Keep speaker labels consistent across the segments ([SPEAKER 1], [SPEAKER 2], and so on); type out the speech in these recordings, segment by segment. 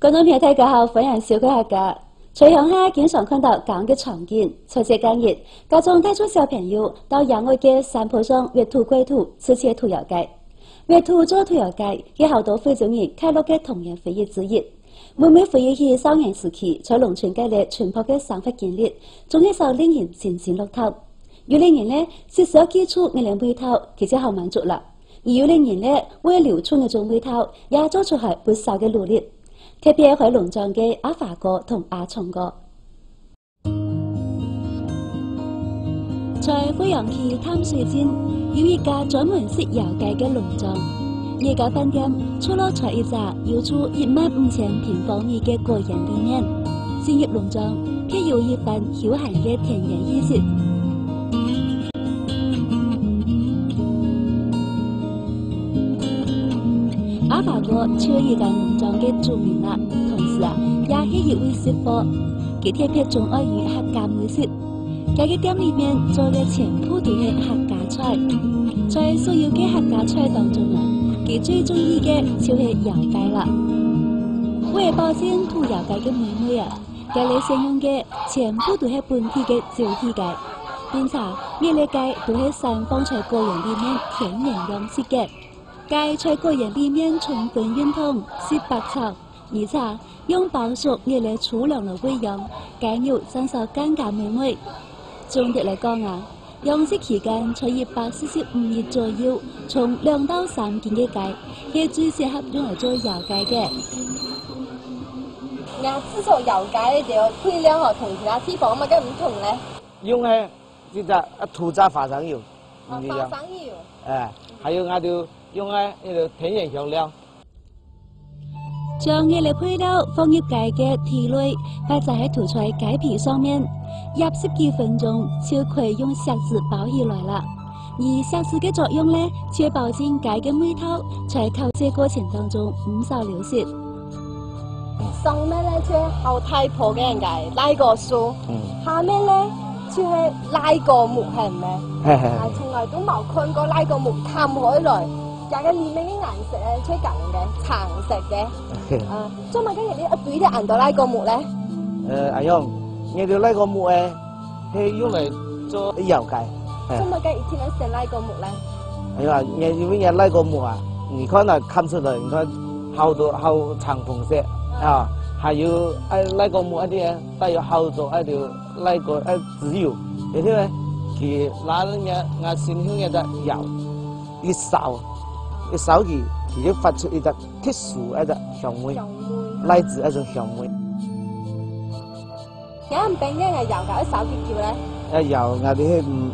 [SPEAKER 1] 观众朋友大家好，欢迎收看客家。在乡下经常看到这样的场景：春节假日，家长带着小朋友到野外的山坡上挖土归土，吃些土窑街。挖土做土窑街，是好多非洲人快乐的童年回忆之一。每每回忆起少年时期在农村街里淳朴的生活经历，总是受令人津津乐道。有的人呢，至少记住那两味道，其实好满足了；而有的人呢，为留住那种味道，也做出了不少的努力。特别喺农庄嘅阿华哥同阿聪哥，在惠阳区淡水镇有一家专门食窑街嘅农庄。呢家饭店除了在一扎有住一万五千平方米嘅个人里面，进入农庄却有一番悠闲嘅田园意识。阿华哥除了一家农庄嘅主人啦，同时啊，也是一位师傅，佢特别钟爱于客家美食。佢嘅店里面做嘅全部都系客家菜，在所有嘅客家菜当中啊，佢最中意嘅就是羊街啦。为保证土窑街嘅美味啊，佢哋使用嘅全部都系本地嘅招屉街，并且每粒街都系散放在个人里面天然样式嘅。该在个人里面充分运通是白草，而且用包熟热来粗粮来喂养，该肉真是更加美味。总的来讲啊，养殖期间在一百四十五日左右，从两到三斤嘅鸡，是最适合用来做油鸡嘅。
[SPEAKER 2] 那制作窑鸡嘅配料嗬，同其他地方有乜嘅唔同咧？
[SPEAKER 3] 用嘅即係土渣花生油，
[SPEAKER 2] 哦，花生油。
[SPEAKER 3] 誒，還有我哋用嘅呢個天然香料。
[SPEAKER 1] 将热力配料放入鸡嘅体内，摆在喺涂菜鸡皮上面，腌十几分钟就可以用锡纸包起来啦。而锡纸嘅作用呢，确保证鸡嘅味道在烤制过程当中唔受流失。
[SPEAKER 2] 上面咧就係後太婆嘅人嘅拉個樹，下面咧就係拉個木係咩？
[SPEAKER 3] 係係
[SPEAKER 2] 係從來都冇看過拉個木探開來，但係裡面嘅顏色咧出咁嘅橙色嘅。
[SPEAKER 3] 係。
[SPEAKER 2] 啊，做乜今日呢一堆啲顏到拉個木咧？
[SPEAKER 3] 誒，阿勇，我哋呢個木誒係用嚟做油雞。
[SPEAKER 2] 做乜今日一天咧成拉個木咧？
[SPEAKER 3] 哎呀，我因為我那個木啊，你看啊，看出來，你看好多好長紅色啊，還有誒那個木一啲啊，帶有好多一條那個誒籽油，而且咧，佢拿人家我先香嘅隻油一燒，一燒佢，佢就發出一隻特殊一隻香味，
[SPEAKER 2] 香味。
[SPEAKER 3] 來自一種香味。
[SPEAKER 2] 有人俾呢個油搞手結叫咧？
[SPEAKER 3] 我哋唔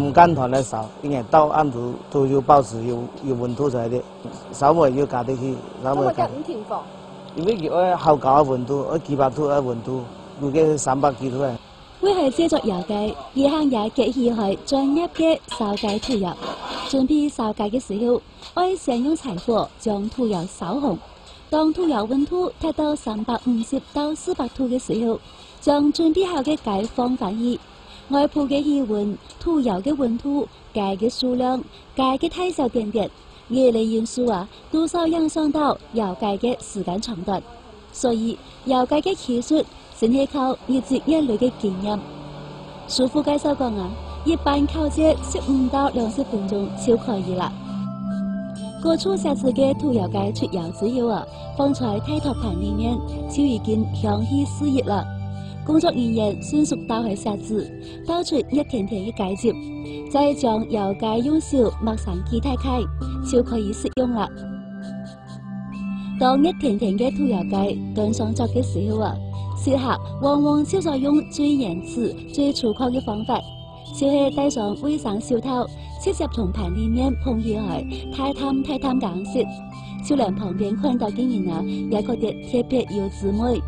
[SPEAKER 3] 唔跟團嚟燒，因為到暗度都要保持要要溫度在啲，燒梅要加啲氣，燒梅加。
[SPEAKER 2] 做乜今五田房？
[SPEAKER 3] 因為佢好高嘅溫度，我幾百度嘅溫度，三百幾度嘅。
[SPEAKER 1] 为系借助油鸡而向日记以系专业嘅扫街涂油准备扫街嘅时候我哋先用柴火将土油烧红当土油温度达到三百五十到四百度嘅时候将准备好嘅解放反而外铺嘅气温土油嘅温度解嘅数量解嘅太小点点呢类因素啊多少影响到油鸡嘅时间长短所以油鸡嘅技术淨係靠日積月累嘅經驗。師傅介紹講啊，一般烤製十五到兩十分钟就可以啦。過出錫紙嘅土窯雞出窯之後啊，放在太托盤裡面就已經香氣四溢啦。工作人员迅速倒去錫紙，倒出一甜甜嘅雞汁，再將窯雞用手抹上幾太開，就可以食用啦。當一甜甜嘅土窯雞端上桌嘅时候啊，食客往往就係用最原始、最粗犷嘅方法，就是戴上衛生手套，直接從盤裡面捧起来，太贪太淡咁食，就連旁边看到嘅人啊，也觉得特别有滋味。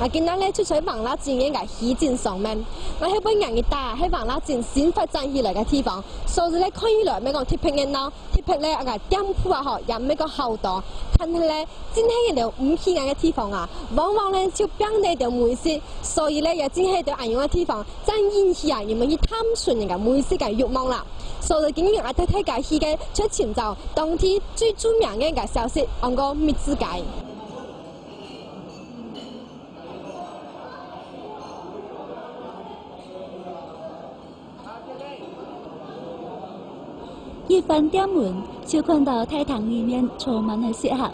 [SPEAKER 2] 我見到咧出在橫拉戰嘅個起戰上面，我喺本人嘅大喺橫拉戰先發展起來嘅地方，所以咧看起來咩講鐵皮嘅孬，鐵皮咧啊個店鋪啊嗬，又咩個好多，但係咧真係一條唔起眼嘅地方啊，往往咧就變得條美食，所以咧又真係條暗用嘅地方，真引起啊人們去探尋人嘅美食嘅慾望啦。所以今日我睇睇介去嘅出前就當天最著名嘅一個小食，講個蜜汁雞。
[SPEAKER 1] 一翻店门，就看到菜堂里面充满了食客。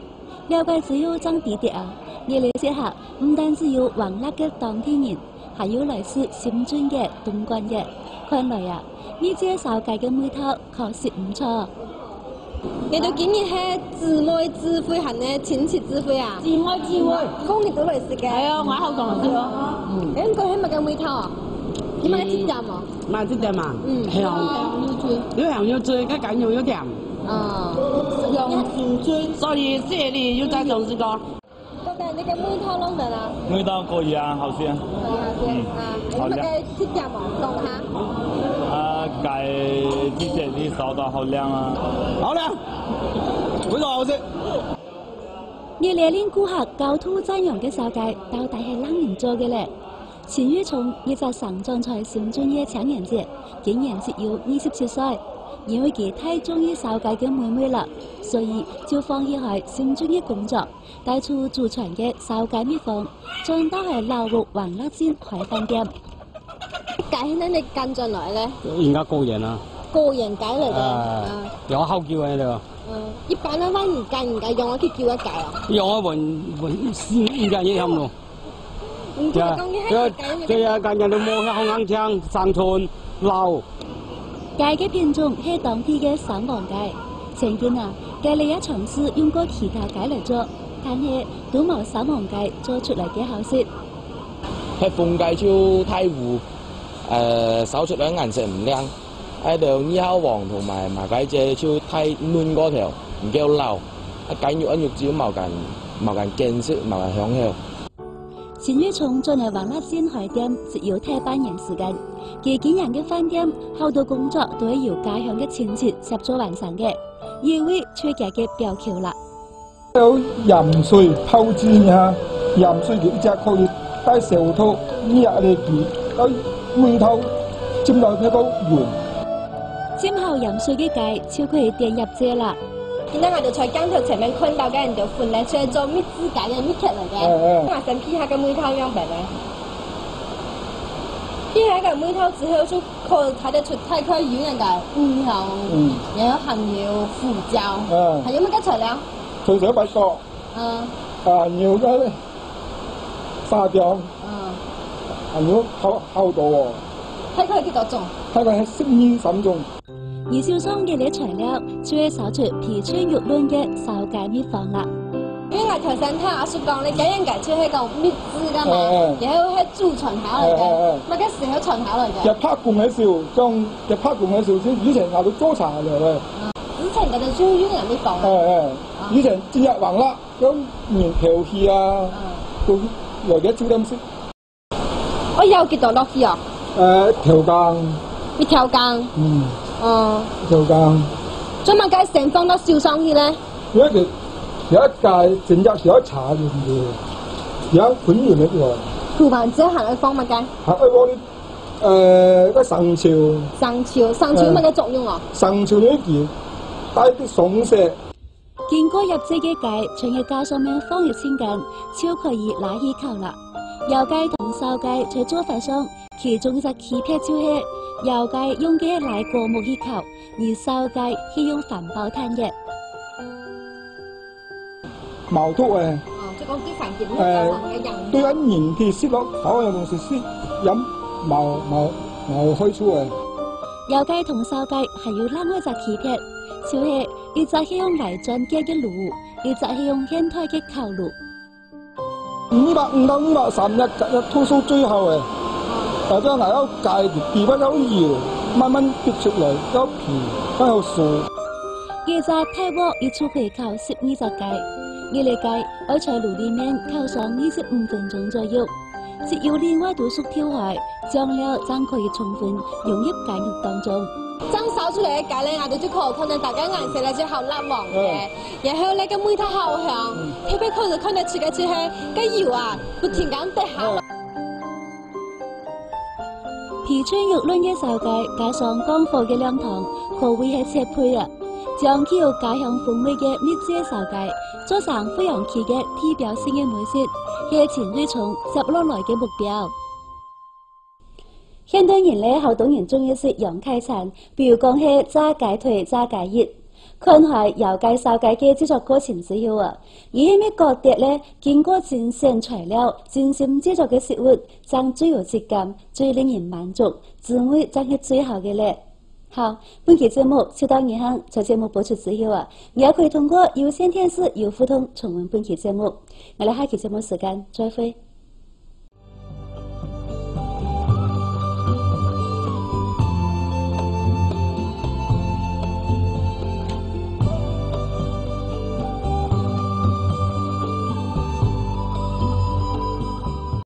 [SPEAKER 1] 了解只有张地点啊，呢里食客唔单止有王辣嘅當地人，還有來自深圳嘅、東莞嘅。看來啊，呢隻燒雞嘅味道確實唔錯。
[SPEAKER 2] 你哋今日係姊妹姊妹係呢親戚智慧啊？
[SPEAKER 4] 姊妹姊妹，
[SPEAKER 2] 公年都嚟食嘅。
[SPEAKER 4] 係啊，我喺後檔嚟食咯。
[SPEAKER 2] 嗯。誒，佢係咪嘅味道啊？點解甜啊？
[SPEAKER 4] 蠻甜嘅嘛。
[SPEAKER 2] 嗯。
[SPEAKER 4] 香。有香有醉，個雞肉有甜。
[SPEAKER 2] 啊。
[SPEAKER 4] 香酥脆，所以這裡有在種這個。
[SPEAKER 2] 覺得你嘅味道啷樣啊？
[SPEAKER 5] 味道可以啊，好鮮。
[SPEAKER 2] 可以啊，鮮啊。
[SPEAKER 5] 好
[SPEAKER 2] 你咪嘅鐵夾嘛，講下。
[SPEAKER 5] 啊，雞之前啲燒到好靚啊。
[SPEAKER 6] 好靚，味道好食。
[SPEAKER 1] 熱烈令顧客高度讚揚嘅燒雞，到底係啷人做嘅咧？錢玉松一直上莊在深圳嘅情人節，竟然只有二十七歲。因為佢太中意燒雞嘅妹妹啦，所以就放棄喺深圳嘅工作，帶出祖傳嘅燒雞秘方，轉到係老屋王辣煎開飯店。
[SPEAKER 2] 雞呢？你跟進來咧？
[SPEAKER 7] 而家個人啊，
[SPEAKER 2] 個人雞嚟嘅。啊。
[SPEAKER 7] 有口叫嘅你話？
[SPEAKER 2] 嗯，一般唔用我去叫一計啊？
[SPEAKER 7] 用我家咯。
[SPEAKER 2] 唔知講嘅係計
[SPEAKER 7] 對啊，近日都冇香硬槍、生串、流。
[SPEAKER 1] 雞嘅品種係當地嘅省黃雞。曾經啊，雞你也嘗試用過其他雞嚟做，但係都冇省黃雞做出嚟嘅好食。
[SPEAKER 8] 係鳳雞超太糊，誒手出嚟顏色唔靚，喺度二烤黃同埋麻雞隻超太嫩嗰條，唔夠流，啊雞肉一肉只冇咁冇咁見色，冇咁香氣。
[SPEAKER 1] 錢玉松進入王辣煎開店只有大半年時間，幾幾人嘅飯店好多工作都係由家鄉嘅親戚協助完成嘅，而為出價嘅標橋啦。
[SPEAKER 6] 有鹽水泡煎啊，鹽水佢一隻可以帶石頭壓嚟煮，咁味道沾到呢個鹽。
[SPEAKER 1] 沾後鹽水嘅雞就可以點入蔗啦。
[SPEAKER 2] 見到我就在江头前面看到嘅人就歡咧，出做咩芝雞嘅咩劇嚟嘅，咁啊想試下个梅頭樣白咧。試下个梅头之后就可睇得出太佢有人嘅五香，又有含有胡椒，还有乜嘢材料？
[SPEAKER 6] 除咗八角，
[SPEAKER 2] 嗯，
[SPEAKER 6] 啊牛嘅沙雕，
[SPEAKER 2] 嗯，
[SPEAKER 6] 還有好好多喎。
[SPEAKER 2] 睇佢幾多種？
[SPEAKER 6] 睇佢係十二三種。
[SPEAKER 1] 而燒桑嘅呢材料，就係燒出皮脆肉嫩嘅燒雞秘方啦。
[SPEAKER 2] 因為我頭先聽阿叔講，你雞人雞出係個秘製噶嘛，然後係祖傳下嚟嘅，乜嘅時候傳下嚟嘅？
[SPEAKER 6] 日拍罐喺燒，將日拍罐喺燒先，以前嗌到多茶嚟嘅。
[SPEAKER 2] 以前嗰陣燒鸳鸯秘方。
[SPEAKER 6] 誒誒，以前節日橫啦，咁麵條氣啊，都。
[SPEAKER 2] 我有幾多落去啊？
[SPEAKER 6] 誒條羹。
[SPEAKER 2] 一條羹。
[SPEAKER 6] 嗯。
[SPEAKER 2] 哦。
[SPEAKER 6] 條羹。
[SPEAKER 2] 將物雞成放到燒上去咧。
[SPEAKER 6] 有一有一屆整隻小茶嘅，有款完嘅喎。
[SPEAKER 2] 塗完之後行去放物雞。
[SPEAKER 6] 係嗰啲誒個生潮。
[SPEAKER 2] 生潮，生潮乜嘅作用啊？
[SPEAKER 6] 生潮呢件带啲餸色。
[SPEAKER 1] 建哥入劑嘅雞，從嘅架上面放入千斤，超可以拿起口啦。油街同燒雞在做法上，其中一隻區別就係油雞用嘅奶過木起口，而燒雞係用飯爆炭嘅。
[SPEAKER 6] 毛肚誒。
[SPEAKER 2] 哦，即係講啲飯點嘅人。
[SPEAKER 6] 對一年皮食落口有同時先飲毛毛毛開出誒。
[SPEAKER 1] 油雞同燒雞係要另外一隻區別，就係一隻係用泥磚結嘅爐，一隻係用現代嘅烤爐。
[SPEAKER 6] 五百五到五百三日日拖數最後誒，大家係有界皮不有搖，慢慢逼出来有皮还有數。
[SPEAKER 1] 一隻泰国一出可以烤十二隻雞，二嚟雞愛在爐裏面烤上二十五分鐘左右，只要另外度熟跳開，醬料將可以充分融入雞肉當中。
[SPEAKER 2] 蒸烧出嚟嘅雞咧，我哋就可可能大家顏色咧就好辣黃嘅，然後咧個味道好香，特別可以看得出嘅就係個油啊，不停咁滴下。
[SPEAKER 1] 皮脆肉嫩嘅寿鸡加上干货嘅靓汤可谓系赤配啊。将肌肉加上风味嘅蜜汁寿鸡做成非常奇嘅 t 表鲜嘅美食系前呢从十落来嘅目标。相当然咧好多人中意食洋鸡餐比如讲系炸鸡腿炸鸡翼看下油雞、燒雞嘅制作过程之後啊，而係咩覺得咧，经过精選材料、精心制作嘅食物，將最有质感、最令人满足，滋味將係最好嘅咧。好，本期节目就到呢行，在节目播出之后啊，你也可以通过有线电视有互通重温本期节目。我哋下期节目时间再会。